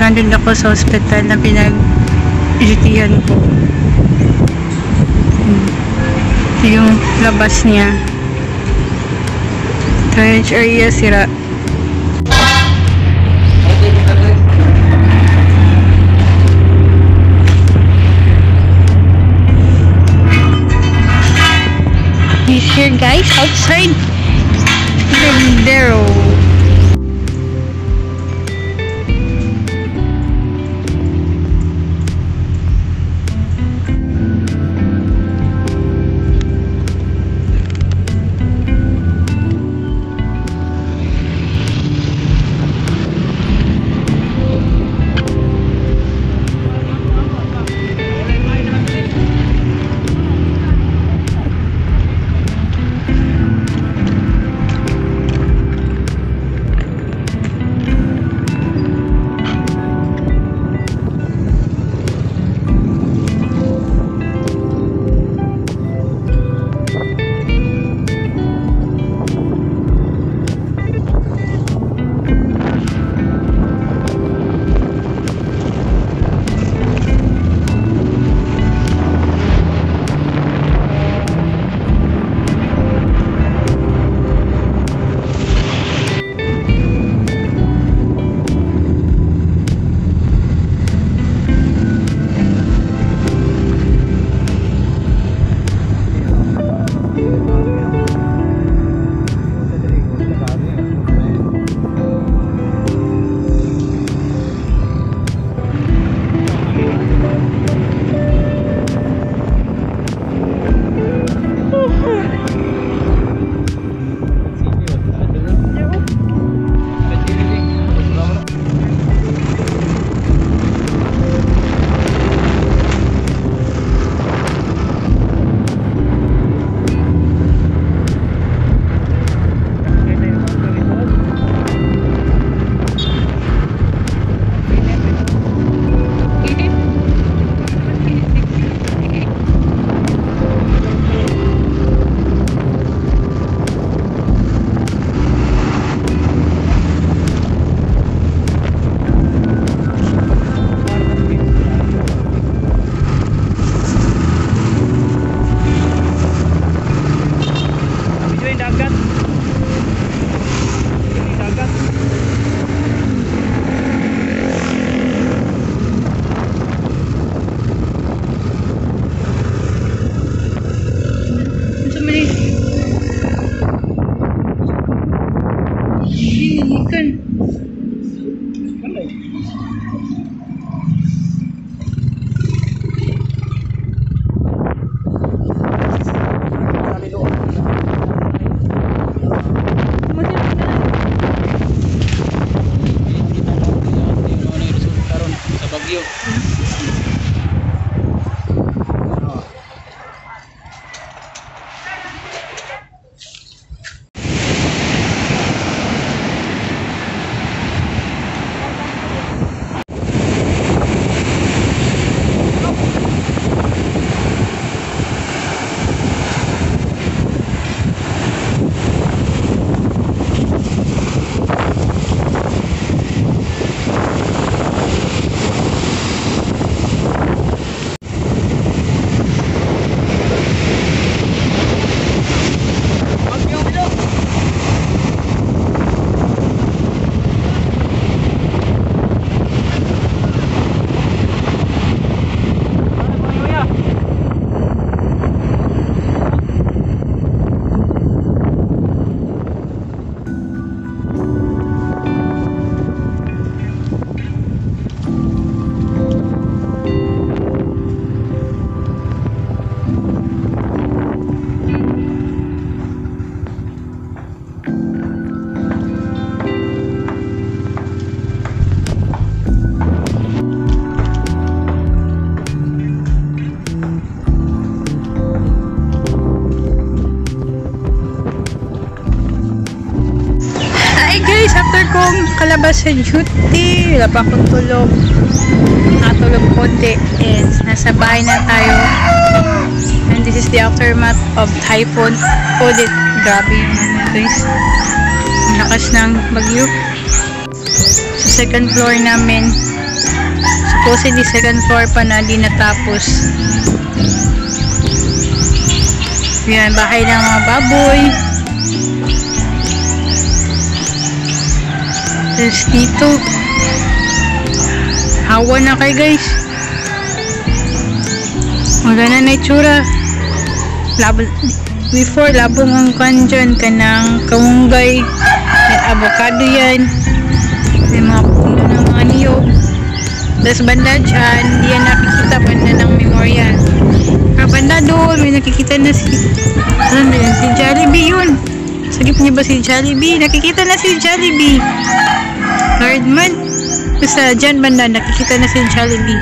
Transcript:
Stranded ako sa hospital na pinag-dutyhan ko. Hmm. Yung labas niya. Drainage area sira. He's here guys, outside Ikan. Sa kong kalabas sa duty, wala pa akong tulog. Nakatulog konti and nasa bahay na tayo. And this is the aftermath of typhoon Odette. Grabe yung ano guys. Ang lakas ng bagyo. Sa second floor namin, supposedly second floor pa na di natapos. Yan, bahay ng mga baboy. Tapos dito, hawa na kay guys. Magana na itsura. Labo, before, labong ang kanjan ka ng kamunggay. May avocado yan. May mga puno ng mga niyog. Tapos banda dyan, hindi yan nakikita banda ng memorial. Ah, banda doon, may nakikita na si... Ano? Si. Sagip niyo ba si Jollibee? Nakikita na si Jollibee. Lord man. Basta dyan banda, nakikita na si Jollibee.